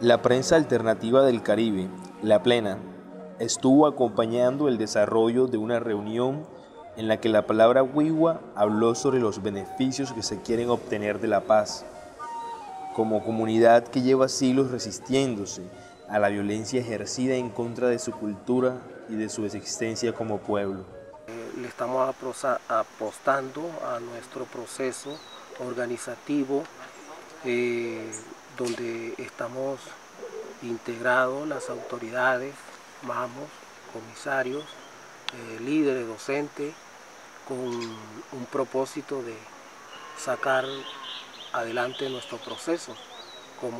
La prensa alternativa del Caribe, La Plena, estuvo acompañando el desarrollo de una reunión en la que la palabra Wiwa habló sobre los beneficios que se quieren obtener de la paz. Como comunidad que lleva siglos resistiéndose a la violencia ejercida en contra de su cultura y de su existencia como pueblo. Le estamos apostando a nuestro proceso organizativo eh, donde estamos integrados las autoridades, mamos, comisarios, eh, líderes, docentes, con un propósito de sacar adelante nuestro proceso como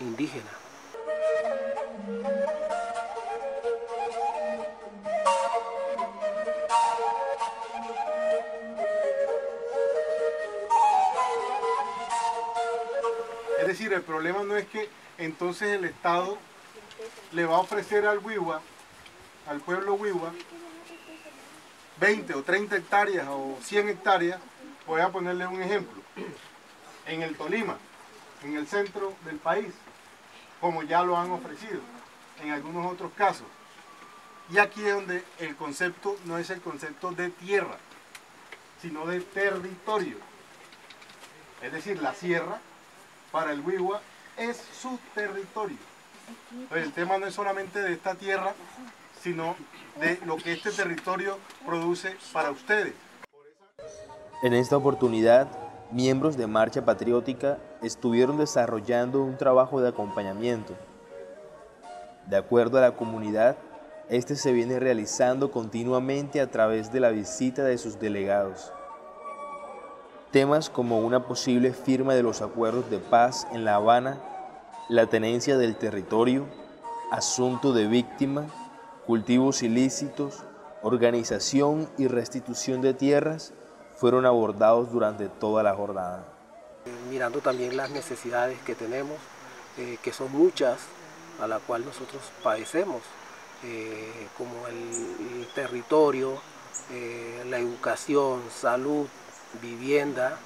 indígena. Es decir, el problema no es que entonces el Estado le va a ofrecer al Wiwa, al pueblo Wiwa, 20 o 30 hectáreas o 100 hectáreas, voy a ponerle un ejemplo, en el Tolima, en el centro del país, como ya lo han ofrecido en algunos otros casos. Y aquí es donde el concepto no es el concepto de tierra, sino de territorio. Es decir, la sierra para el Wiwa es su territorio. el tema no es solamente de esta tierra, sino de lo que este territorio produce para ustedes. En esta oportunidad, miembros de Marcha Patriótica estuvieron desarrollando un trabajo de acompañamiento. De acuerdo a la comunidad, este se viene realizando continuamente a través de la visita de sus delegados. Temas como una posible firma de los acuerdos de paz en La Habana, la tenencia del territorio, asunto de víctima, cultivos ilícitos, organización y restitución de tierras fueron abordados durante toda la jornada. Mirando también las necesidades que tenemos, eh, que son muchas, a la cual nosotros padecemos, eh, como el, territorio, eh, la educación, salud, vivienda.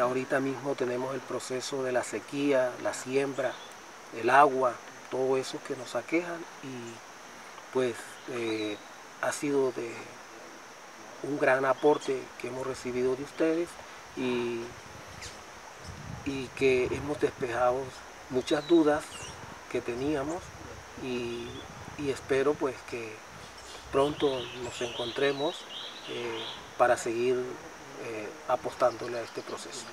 ahorita mismo tenemos el proceso de la sequía, la siembra, el agua, todo eso que nos aquejan y pues eh, ha sido de un gran aporte que hemos recibido de ustedes y, y que hemos despejado muchas dudas que teníamos y, espero pues que pronto nos encontremos eh, para seguir eh, apostándole a este proceso.